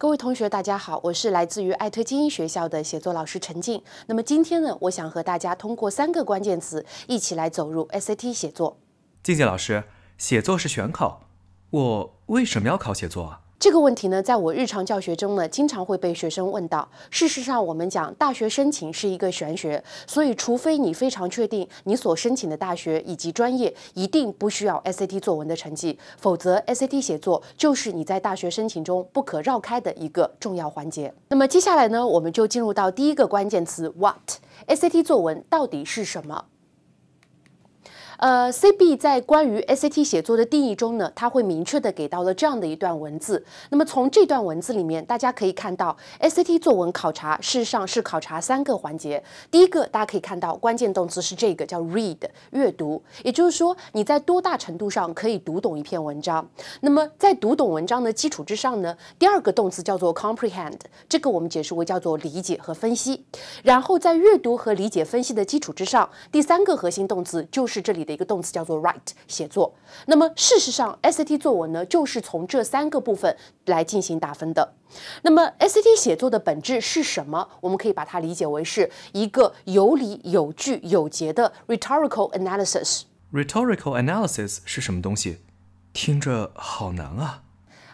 各位同学，大家好，我是来自于艾特精英学校的写作老师陈静。那么今天呢，我想和大家通过三个关键词一起来走入 SAT 写作。静静老师，写作是选考，我为什么要考写作啊？这个问题呢，在我日常教学中呢，经常会被学生问到。事实上，我们讲大学申请是一个玄学，所以除非你非常确定你所申请的大学以及专业一定不需要 SAT 作文的成绩，否则 SAT 写作就是你在大学申请中不可绕开的一个重要环节。那么接下来呢，我们就进入到第一个关键词 What？SAT 作文到底是什么？呃，CB 在关于 SAT 写作的定义中呢，它会明确的给到了这样的一段文字。那么从这段文字里面，大家可以看到，SAT 作文考察事实上是考察三个环节。第一个，大家可以看到关键动词是这个叫 read，阅读，也就是说你在多大程度上可以读懂一篇文章。那么在读懂文章的基础之上呢，第二个动词叫做 comprehend，这个我们解释为叫做理解和分析。然后在阅读和理解分析的基础之上，第三个核心动词就是这里。的一个动词叫做 write 写作，那么事实上 SAT 作文呢，就是从这三个部分来进行打分的。那么 SAT 写作的本质是什么？我们可以把它理解为是一个有理有据有节的 rhetorical analysis。rhetorical analysis 是什么东西？听着好难啊。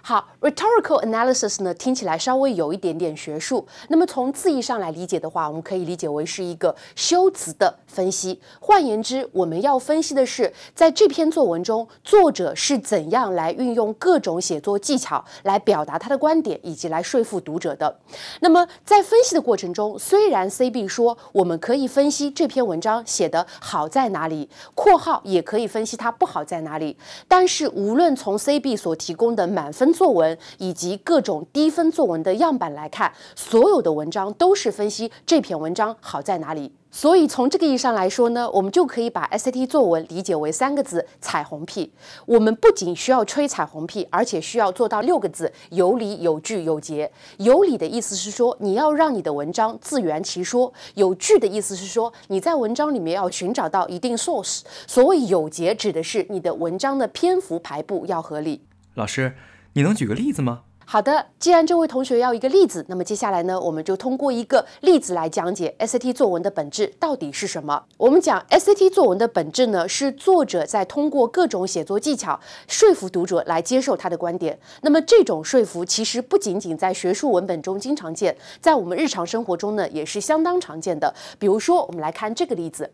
好，rhetorical analysis 呢，听起来稍微有一点点学术。那么从字义上来理解的话，我们可以理解为是一个修辞的分析。换言之，我们要分析的是，在这篇作文中，作者是怎样来运用各种写作技巧来表达他的观点，以及来说服读者的。那么在分析的过程中，虽然 CB 说我们可以分析这篇文章写的好在哪里（括号也可以分析它不好在哪里），但是无论从 CB 所提供的满分。作文以及各种低分作文的样板来看，所有的文章都是分析这篇文章好在哪里。所以从这个意义上来说呢，我们就可以把 SAT 作文理解为三个字：彩虹屁。我们不仅需要吹彩虹屁，而且需要做到六个字：有理有据有节。有理的意思是说，你要让你的文章自圆其说；有据的意思是说，你在文章里面要寻找到一定 source。所谓有节，指的是你的文章的篇幅排布要合理。老师。你能举个例子吗？好的，既然这位同学要一个例子，那么接下来呢，我们就通过一个例子来讲解 SAT 作文的本质到底是什么。我们讲 SAT 作文的本质呢，是作者在通过各种写作技巧说服读者来接受他的观点。那么这种说服其实不仅仅在学术文本中经常见，在我们日常生活中呢也是相当常见的。比如说，我们来看这个例子：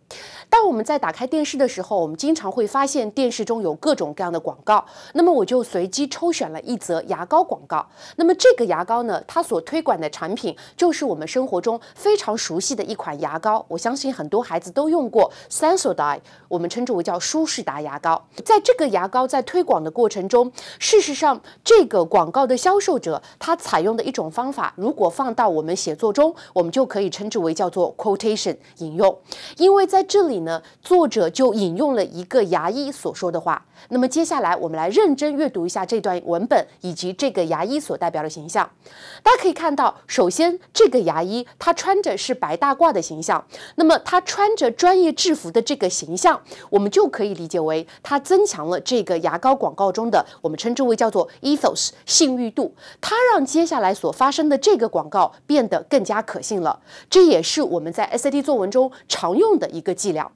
当我们在打开电视的时候，我们经常会发现电视中有各种各样的广告。那么我就随机抽选了一则牙膏广告。那么这个牙膏呢，它所推广的产品就是我们生活中非常熟悉的一款牙膏。我相信很多孩子都用过 Sensodyne，我们称之为叫舒适达牙膏。在这个牙膏在推广的过程中，事实上这个广告的销售者他采用的一种方法，如果放到我们写作中，我们就可以称之为叫做 quotation 引用。因为在这里呢，作者就引用了一个牙医所说的话。那么接下来我们来认真阅读一下这段文本以及这个牙医一所代表的形象，大家可以看到，首先这个牙医他穿着是白大褂的形象，那么他穿着专业制服的这个形象，我们就可以理解为他增强了这个牙膏广告中的我们称之为叫做 ethos 信誉度，他让接下来所发生的这个广告变得更加可信了，这也是我们在 SAT 作文中常用的一个伎俩。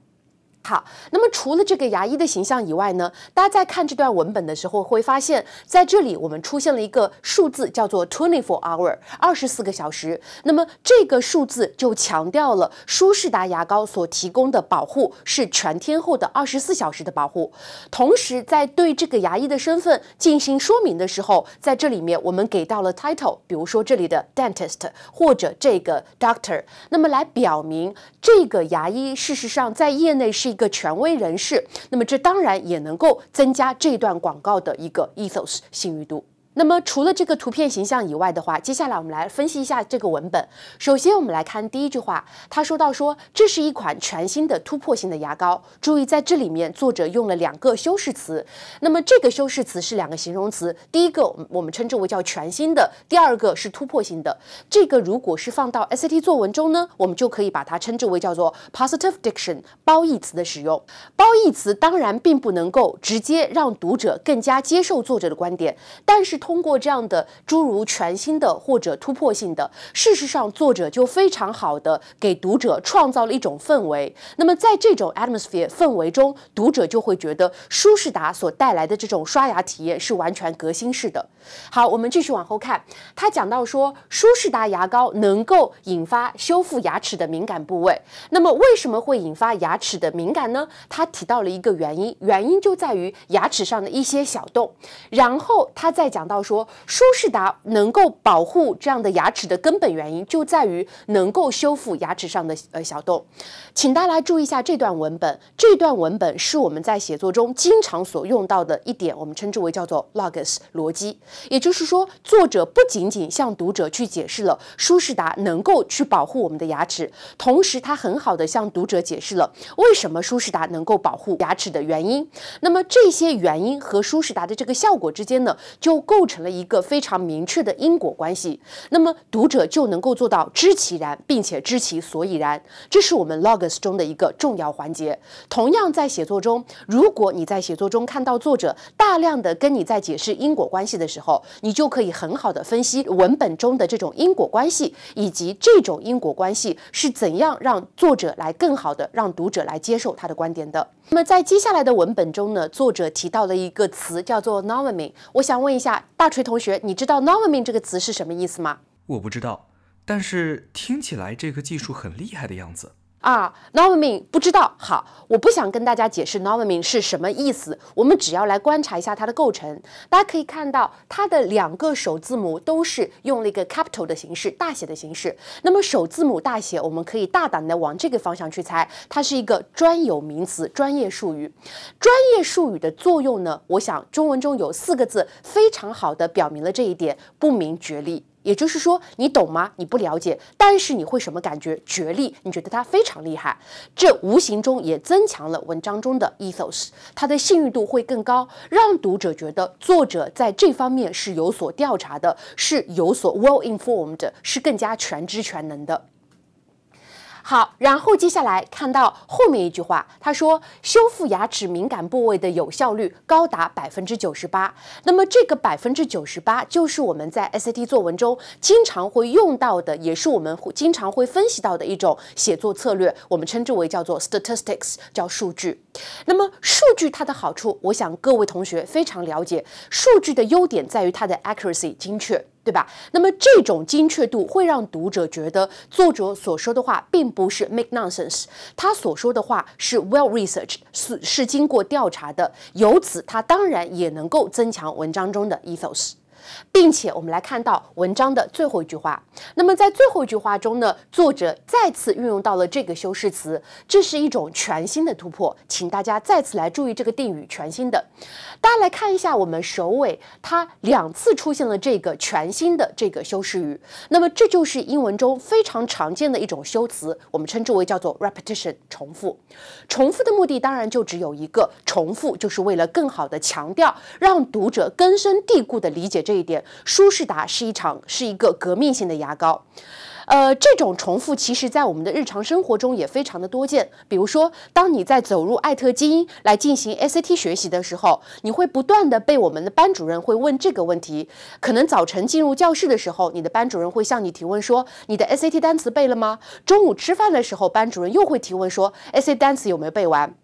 好，那么除了这个牙医的形象以外呢，大家在看这段文本的时候会发现，在这里我们出现了一个数字，叫做 twenty four hour，二十四个小时。那么这个数字就强调了舒适达牙膏所提供的保护是全天候的二十四小时的保护。同时，在对这个牙医的身份进行说明的时候，在这里面我们给到了 title，比如说这里的 dentist 或者这个 doctor，那么来表明这个牙医事实上在业内是。一个权威人士，那么这当然也能够增加这段广告的一个 ethos 信誉度。那么除了这个图片形象以外的话，接下来我们来分析一下这个文本。首先，我们来看第一句话，他说到说这是一款全新的突破性的牙膏。注意，在这里面作者用了两个修饰词。那么这个修饰词是两个形容词，第一个我们称之为叫全新的，第二个是突破性的。这个如果是放到 SAT 作文中呢，我们就可以把它称之为叫做 positive diction 褒义词的使用。褒义词当然并不能够直接让读者更加接受作者的观点，但是。通过这样的诸如全新的或者突破性的，事实上作者就非常好的给读者创造了一种氛围。那么在这种 atmosphere 氛围中，读者就会觉得舒适达所带来的这种刷牙体验是完全革新式的。好，我们继续往后看，他讲到说，舒适达牙膏能够引发修复牙齿的敏感部位。那么为什么会引发牙齿的敏感呢？他提到了一个原因，原因就在于牙齿上的一些小洞。然后他再讲到要说，舒适达能够保护这样的牙齿的根本原因就在于能够修复牙齿上的呃小洞。请大家注意一下这段文本，这段文本是我们在写作中经常所用到的一点，我们称之为叫做 logos 逻辑。也就是说，作者不仅仅向读者去解释了舒适达能够去保护我们的牙齿，同时他很好的向读者解释了为什么舒适达能够保护牙齿的原因。那么这些原因和舒适达的这个效果之间呢，就构成了一个非常明确的因果关系。那么读者就能够做到知其然，并且知其所以然。这是我们 logos 中的一个重要环节。同样在写作中，如果你在写作中看到作者大量的跟你在解释因果关系的时候，你就可以很好的分析文本中的这种因果关系，以及这种因果关系是怎样让作者来更好的让读者来接受他的观点的。那么在接下来的文本中呢，作者提到了一个词叫做 novelty。我想问一下大锤同学，你知道 novelty 这个词是什么意思吗？我不知道，但是听起来这个技术很厉害的样子。啊 n o v e m i n 不知道。好，我不想跟大家解释 n o v e m i n 是什么意思，我们只要来观察一下它的构成。大家可以看到，它的两个首字母都是用了一个 capital 的形式，大写的形式。那么首字母大写，我们可以大胆的往这个方向去猜，它是一个专有名词、专业术语。专业术语的作用呢，我想中文中有四个字，非常好的表明了这一点：不明觉厉。也就是说，你懂吗？你不了解，但是你会什么感觉？绝力，你觉得他非常厉害，这无形中也增强了文章中的 ethos，它的信誉度会更高，让读者觉得作者在这方面是有所调查的，是有所 well informed，是更加全知全能的。好，然后接下来看到后面一句话，他说修复牙齿敏感部位的有效率高达百分之九十八。那么这个百分之九十八就是我们在 SAT 作文中经常会用到的，也是我们经常会分析到的一种写作策略，我们称之为叫做 statistics，叫数据。那么数据它的好处，我想各位同学非常了解。数据的优点在于它的 accuracy 精确。对吧？那么这种精确度会让读者觉得作者所说的话并不是 make nonsense，他所说的话是 well researched，是是经过调查的。由此，他当然也能够增强文章中的 ethos。并且我们来看到文章的最后一句话。那么在最后一句话中呢，作者再次运用到了这个修饰词，这是一种全新的突破。请大家再次来注意这个定语“全新的”。大家来看一下，我们首尾它两次出现了这个“全新的”这个修饰语。那么这就是英文中非常常见的一种修辞，我们称之为叫做 repetition，重复。重复的目的当然就只有一个，重复就是为了更好的强调，让读者根深蒂固的理解这。一点，舒适达是一场是一个革命性的牙膏。呃，这种重复其实在我们的日常生活中也非常的多见。比如说，当你在走入艾特基因来进行 SAT 学习的时候，你会不断的被我们的班主任会问这个问题。可能早晨进入教室的时候，你的班主任会向你提问说：“你的 SAT 单词背了吗？”中午吃饭的时候，班主任又会提问说：“SAT 单词有没有背完？”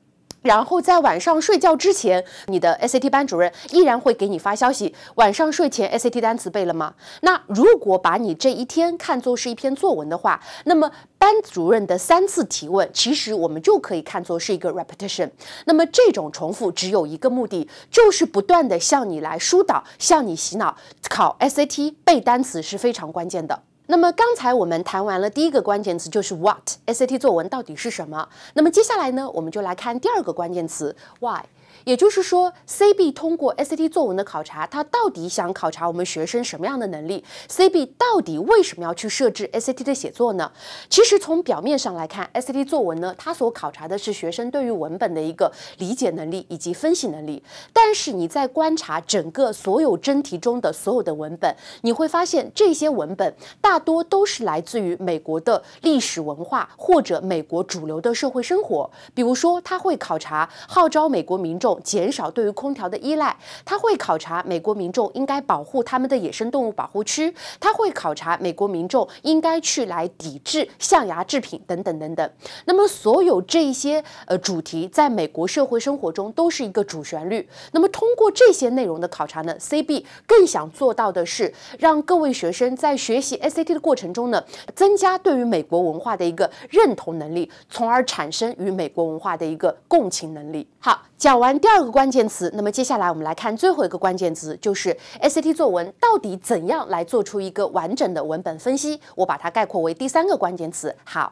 然后在晚上睡觉之前，你的 SAT 班主任依然会给你发消息：晚上睡前 SAT 单词背了吗？那如果把你这一天看作是一篇作文的话，那么班主任的三次提问，其实我们就可以看作是一个 repetition。那么这种重复只有一个目的，就是不断的向你来疏导，向你洗脑。考 SAT 背单词是非常关键的。那么刚才我们谈完了第一个关键词，就是 what，SAT 作文到底是什么？那么接下来呢，我们就来看第二个关键词 why。也就是说，CB 通过 SAT 作文的考察，它到底想考察我们学生什么样的能力？CB 到底为什么要去设置 SAT 的写作呢？其实从表面上来看，SAT 作文呢，它所考察的是学生对于文本的一个理解能力以及分析能力。但是你在观察整个所有真题中的所有的文本，你会发现这些文本大多都是来自于美国的历史文化或者美国主流的社会生活。比如说，他会考察号召美国民众减少对于空调的依赖，他会考察美国民众应该保护他们的野生动物保护区，他会考察美国民众应该去来抵制象牙制品等等等等。那么，所有这一些呃主题，在美国社会生活中都是一个主旋律。那么，通过这些内容的考察呢，CB 更想做到的是让各位学生在学习 SAT 的过程中呢，增加对于美国文化的一个认同能力，从而产生与美国文化的一个共情能力。好，讲完第二个关键词，那么接下来我们来看最后一个关键词，就是 SAT 作文到底怎样来做出一个完整的文本分析？我把它概括为第三个关键词。好，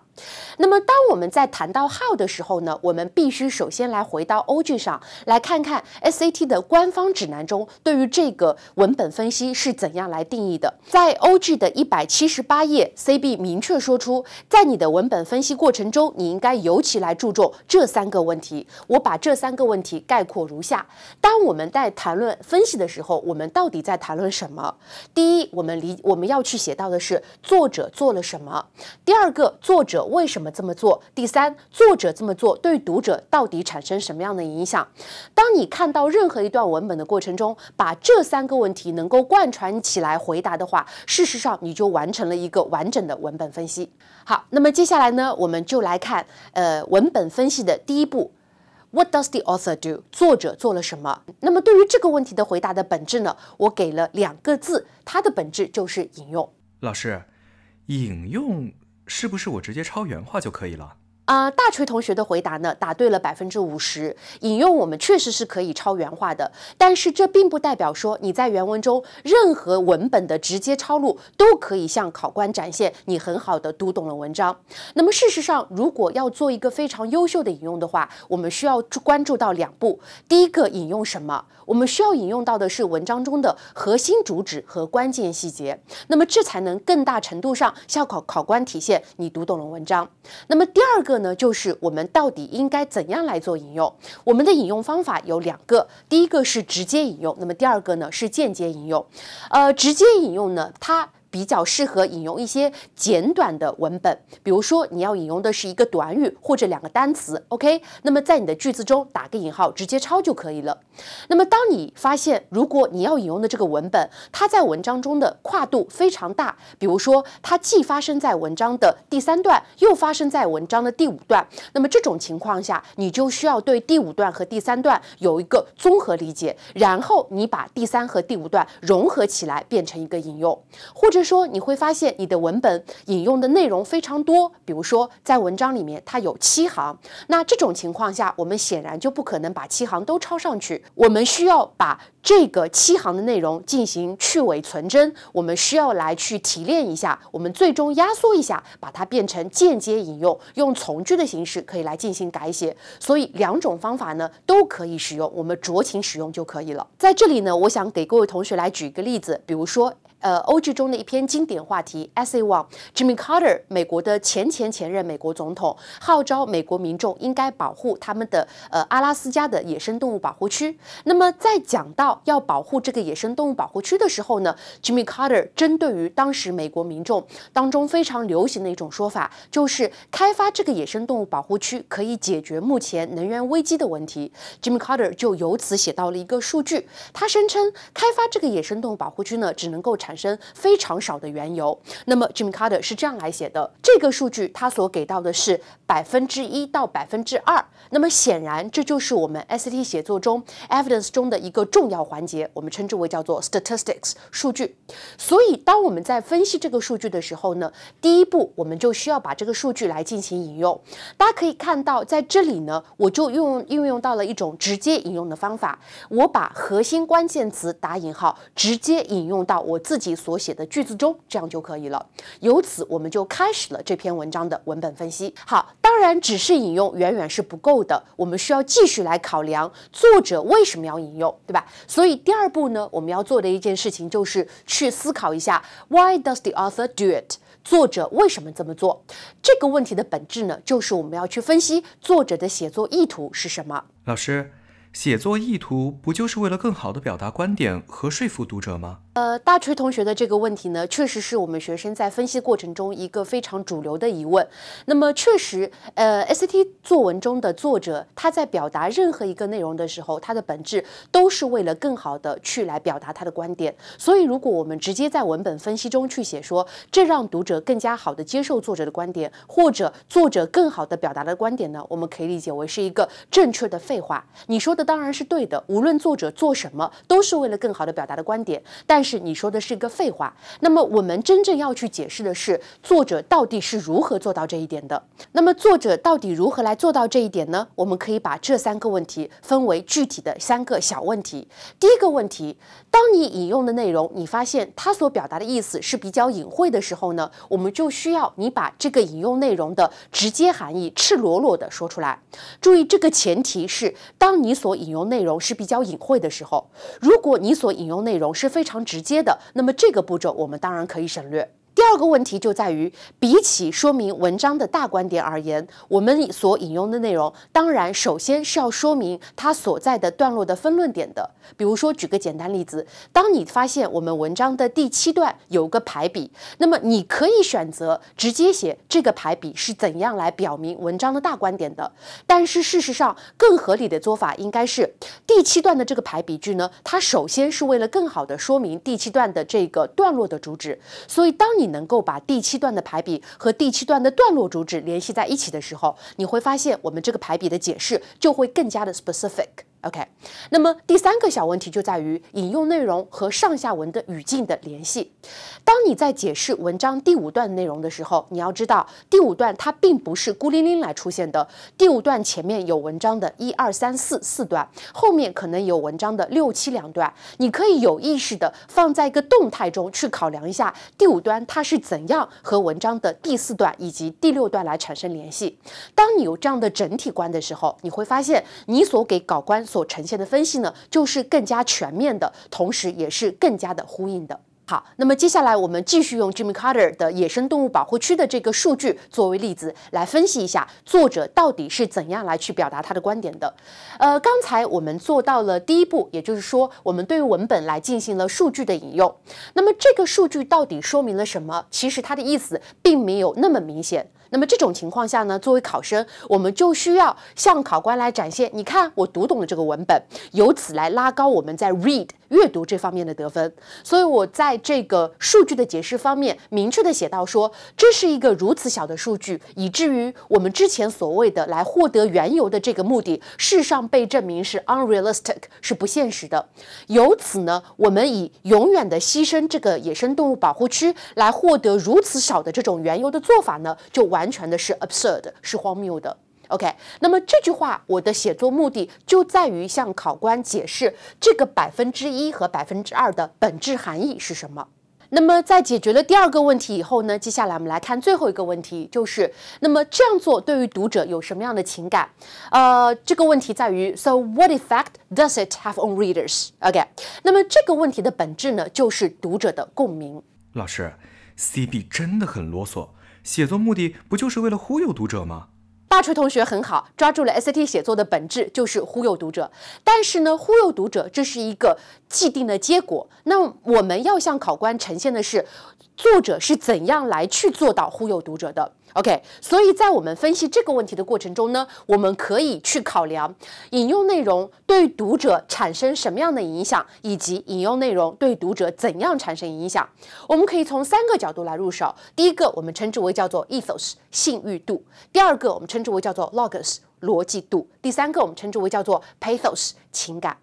那么当我们在谈到 how 的时候呢，我们必须首先来回到 OG 上来看看 SAT 的官方指南中对于这个文本分析是怎样来定义的。在 OG 的一百七十八页，CB 明确说出，在你的文本分析过程中，你应该尤其来注重这三个问题。我把这三个问问题概括如下：当我们在谈论分析的时候，我们到底在谈论什么？第一，我们理我们要去写到的是作者做了什么；第二个，作者为什么这么做；第三，作者这么做对读者到底产生什么样的影响？当你看到任何一段文本的过程中，把这三个问题能够贯穿起来回答的话，事实上你就完成了一个完整的文本分析。好，那么接下来呢，我们就来看呃文本分析的第一步。What does the author do？作者做了什么？那么对于这个问题的回答的本质呢？我给了两个字，它的本质就是引用。老师，引用是不是我直接抄原话就可以了？啊，大锤同学的回答呢，答对了百分之五十。引用我们确实是可以抄原话的，但是这并不代表说你在原文中任何文本的直接抄录都可以向考官展现你很好的读懂了文章。那么事实上，如果要做一个非常优秀的引用的话，我们需要关注到两步。第一个，引用什么？我们需要引用到的是文章中的核心主旨和关键细节。那么这才能更大程度上向考考官体现你读懂了文章。那么第二个。呢，就是我们到底应该怎样来做引用？我们的引用方法有两个，第一个是直接引用，那么第二个呢是间接引用。呃，直接引用呢，它。比较适合引用一些简短的文本，比如说你要引用的是一个短语或者两个单词，OK？那么在你的句子中打个引号，直接抄就可以了。那么当你发现，如果你要引用的这个文本，它在文章中的跨度非常大，比如说它既发生在文章的第三段，又发生在文章的第五段，那么这种情况下，你就需要对第五段和第三段有一个综合理解，然后你把第三和第五段融合起来变成一个引用，或者。就说你会发现你的文本引用的内容非常多，比如说在文章里面它有七行，那这种情况下我们显然就不可能把七行都抄上去，我们需要把这个七行的内容进行去伪存真，我们需要来去提炼一下，我们最终压缩一下，把它变成间接引用，用从句的形式可以来进行改写。所以两种方法呢都可以使用，我们酌情使用就可以了。在这里呢，我想给各位同学来举一个例子，比如说。呃，欧剧中的一篇经典话题 Essay One，Jimmy Carter，美国的前前前任美国总统，号召美国民众应该保护他们的呃阿拉斯加的野生动物保护区。那么在讲到要保护这个野生动物保护区的时候呢，Jimmy Carter 针对于当时美国民众当中非常流行的一种说法，就是开发这个野生动物保护区可以解决目前能源危机的问题。Jimmy Carter 就由此写到了一个数据，他声称开发这个野生动物保护区呢，只能够产产生非常少的原油。那么 Jimmy Carter 是这样来写的：这个数据他所给到的是百分之一到百分之二。那么显然这就是我们 SAT 写作中 evidence 中的一个重要环节，我们称之为叫做 statistics 数据。所以当我们在分析这个数据的时候呢，第一步我们就需要把这个数据来进行引用。大家可以看到，在这里呢，我就用运用到了一种直接引用的方法，我把核心关键词打引号，直接引用到我自。自己所写的句子中，这样就可以了。由此，我们就开始了这篇文章的文本分析。好，当然，只是引用远远是不够的，我们需要继续来考量作者为什么要引用，对吧？所以，第二步呢，我们要做的一件事情就是去思考一下：Why does the author do it？作者为什么这么做？这个问题的本质呢，就是我们要去分析作者的写作意图是什么。老师，写作意图不就是为了更好的表达观点和说服读者吗？呃，大锤同学的这个问题呢，确实是我们学生在分析过程中一个非常主流的疑问。那么，确实，呃，S T 作文中的作者他在表达任何一个内容的时候，他的本质都是为了更好的去来表达他的观点。所以，如果我们直接在文本分析中去写说，这让读者更加好的接受作者的观点，或者作者更好的表达的观点呢，我们可以理解为是一个正确的废话。你说的当然是对的，无论作者做什么，都是为了更好的表达的观点。但是。你说的是一个废话。那么我们真正要去解释的是，作者到底是如何做到这一点的？那么作者到底如何来做到这一点呢？我们可以把这三个问题分为具体的三个小问题。第一个问题，当你引用的内容，你发现它所表达的意思是比较隐晦的时候呢，我们就需要你把这个引用内容的直接含义赤裸裸的说出来。注意，这个前提是当你所引用内容是比较隐晦的时候。如果你所引用内容是非常直直接的，那么这个步骤我们当然可以省略。第二个问题就在于，比起说明文章的大观点而言，我们所引用的内容，当然首先是要说明它所在的段落的分论点的。比如说，举个简单例子，当你发现我们文章的第七段有个排比，那么你可以选择直接写这个排比是怎样来表明文章的大观点的。但是事实上，更合理的做法应该是第七段的这个排比句呢，它首先是为了更好的说明第七段的这个段落的主旨。所以，当你能够把第七段的排比和第七段的段落主旨联系在一起的时候，你会发现我们这个排比的解释就会更加的 specific。OK，那么第三个小问题就在于引用内容和上下文的语境的联系。当你在解释文章第五段内容的时候，你要知道第五段它并不是孤零零来出现的。第五段前面有文章的一二三四四段，后面可能有文章的六七两段。你可以有意识的放在一个动态中去考量一下第五段它是怎样和文章的第四段以及第六段来产生联系。当你有这样的整体观的时候，你会发现你所给稿官。所呈现的分析呢，就是更加全面的，同时也是更加的呼应的。好，那么接下来我们继续用 Jimmy Carter 的野生动物保护区的这个数据作为例子来分析一下作者到底是怎样来去表达他的观点的。呃，刚才我们做到了第一步，也就是说，我们对于文本来进行了数据的引用。那么这个数据到底说明了什么？其实它的意思并没有那么明显。那么这种情况下呢，作为考生，我们就需要向考官来展现，你看我读懂了这个文本，由此来拉高我们在 read 阅读这方面的得分。所以我在这个数据的解释方面，明确的写到说，这是一个如此小的数据，以至于我们之前所谓的来获得原油的这个目的，事实上被证明是 unrealistic，是不现实的。由此呢，我们以永远的牺牲这个野生动物保护区来获得如此少的这种原油的做法呢，就完。完全的是 absurd，是荒谬的。OK，那么这句话我的写作目的就在于向考官解释这个百分之一和百分之二的本质含义是什么。那么在解决了第二个问题以后呢，接下来我们来看最后一个问题，就是那么这样做对于读者有什么样的情感？呃，这个问题在于，So what effect does it have on readers？OK，那么这个问题的本质呢，就是读者的共鸣。老师，CB 真的很啰嗦。写作目的不就是为了忽悠读者吗？大锤同学很好，抓住了 SAT 写作的本质就是忽悠读者。但是呢，忽悠读者这是一个既定的结果。那我们要向考官呈现的是，作者是怎样来去做到忽悠读者的。OK，所以在我们分析这个问题的过程中呢，我们可以去考量引用内容对读者产生什么样的影响，以及引用内容对读者怎样产生影响。我们可以从三个角度来入手。第一个，我们称之为叫做 ethos 信誉度；第二个，我们称之为叫做 logos 逻辑度；第三个，我们称之为叫做 pathos 情感。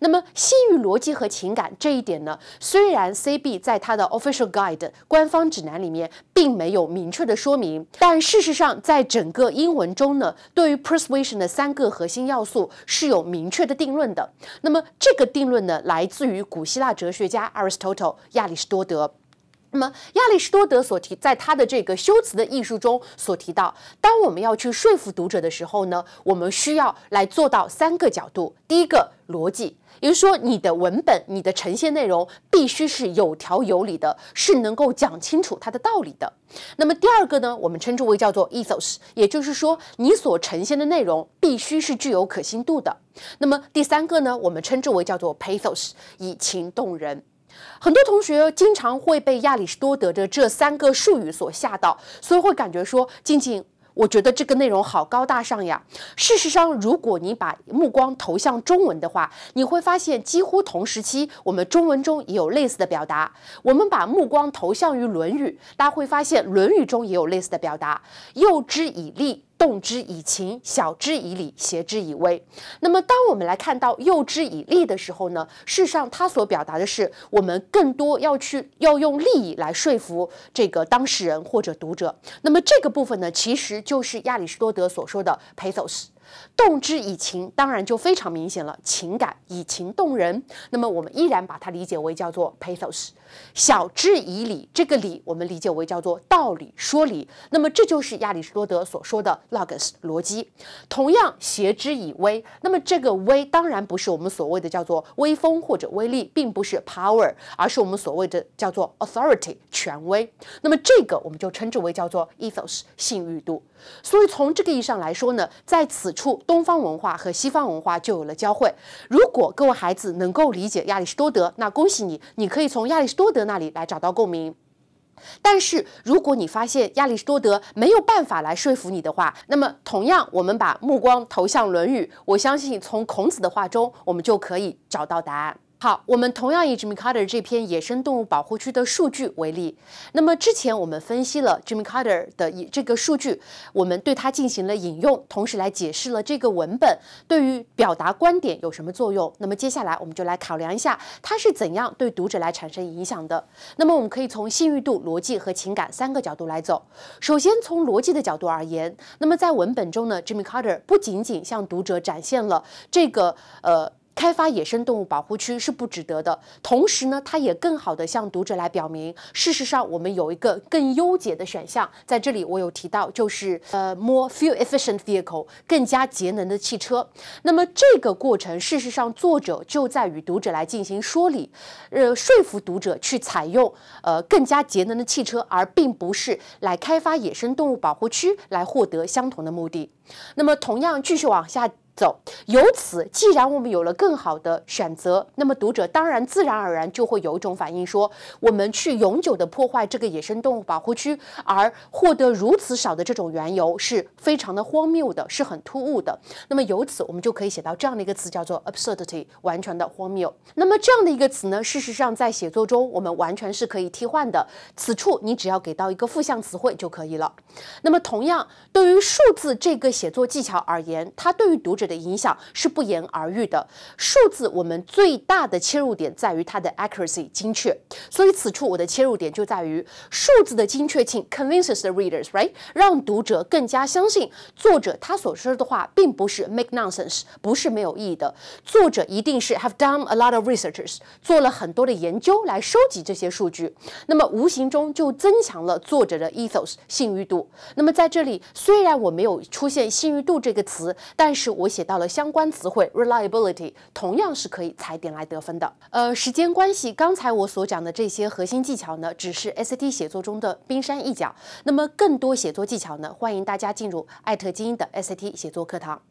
那么，信誉逻辑和情感这一点呢？虽然 CB 在它的 Official Guide 官方指南里面并没有明确的说明，但事实上，在整个英文中呢，对于 Persuasion 的三个核心要素是有明确的定论的。那么，这个定论呢，来自于古希腊哲学家 Aristotle 亚里士多德。那么亚里士多德所提在他的这个修辞的艺术中所提到，当我们要去说服读者的时候呢，我们需要来做到三个角度。第一个逻辑，也就是说你的文本、你的呈现内容必须是有条有理的，是能够讲清楚它的道理的。那么第二个呢，我们称之为叫做 ethos，也就是说你所呈现的内容必须是具有可信度的。那么第三个呢，我们称之为叫做 pathos，以情动人。很多同学经常会被亚里士多德的这三个术语所吓到，所以会感觉说：“静静，我觉得这个内容好高大上呀。”事实上，如果你把目光投向中文的话，你会发现几乎同时期我们中文中也有类似的表达。我们把目光投向于《论语》，大家会发现《论语》中也有类似的表达：“诱之以利。”动之以情，晓之以理，挟之以威。那么，当我们来看到诱之以利的时候呢？事实上，它所表达的是我们更多要去要用利益来说服这个当事人或者读者。那么，这个部分呢，其实就是亚里士多德所说的 pathos。动之以情，当然就非常明显了，情感以情动人。那么我们依然把它理解为叫做 pathos。晓之以理，这个理我们理解为叫做道理说理。那么这就是亚里士多德所说的 logos 逻辑。同样，挟之以威，那么这个威当然不是我们所谓的叫做威风或者威力，并不是 power，而是我们所谓的叫做 authority 权威。那么这个我们就称之为叫做 ethos 信誉度。所以从这个意义上来说呢，在此处东方文化和西方文化就有了交汇。如果各位孩子能够理解亚里士多德，那恭喜你，你可以从亚里士多德那里来找到共鸣。但是如果你发现亚里士多德没有办法来说服你的话，那么同样，我们把目光投向《论语》，我相信从孔子的话中，我们就可以找到答案。好，我们同样以 Jimmy Carter 这篇野生动物保护区的数据为例。那么之前我们分析了 Jimmy Carter 的以这个数据，我们对它进行了引用，同时来解释了这个文本对于表达观点有什么作用。那么接下来我们就来考量一下它是怎样对读者来产生影响的。那么我们可以从信誉度、逻辑和情感三个角度来走。首先从逻辑的角度而言，那么在文本中呢，Jimmy Carter 不仅仅向读者展现了这个呃。开发野生动物保护区是不值得的。同时呢，它也更好的向读者来表明，事实上我们有一个更优解的选项。在这里我有提到，就是呃，more fuel efficient vehicle，更加节能的汽车。那么这个过程，事实上作者就在与读者来进行说理，呃，说服读者去采用呃更加节能的汽车，而并不是来开发野生动物保护区来获得相同的目的。那么同样继续往下。走，由此，既然我们有了更好的选择，那么读者当然自然而然就会有一种反应，说我们去永久的破坏这个野生动物保护区，而获得如此少的这种缘由，是非常的荒谬的，是很突兀的。那么由此，我们就可以写到这样的一个词，叫做 absurdity，完全的荒谬。那么这样的一个词呢，事实上在写作中，我们完全是可以替换的。此处你只要给到一个负向词汇就可以了。那么同样，对于数字这个写作技巧而言，它对于读者。的影响是不言而喻的。数字我们最大的切入点在于它的 accuracy 精确，所以此处我的切入点就在于数字的精确性 convinces the readers right 让读者更加相信作者他所说的话并不是 make nonsense 不是没有意义的，作者一定是 have done a lot of researchers 做了很多的研究来收集这些数据，那么无形中就增强了作者的 ethos 信誉度。那么在这里虽然我没有出现信誉度这个词，但是我。写到了相关词汇 reliability，同样是可以踩点来得分的。呃，时间关系，刚才我所讲的这些核心技巧呢，只是 SAT 写作中的冰山一角。那么更多写作技巧呢，欢迎大家进入艾特精英的 SAT 写作课堂。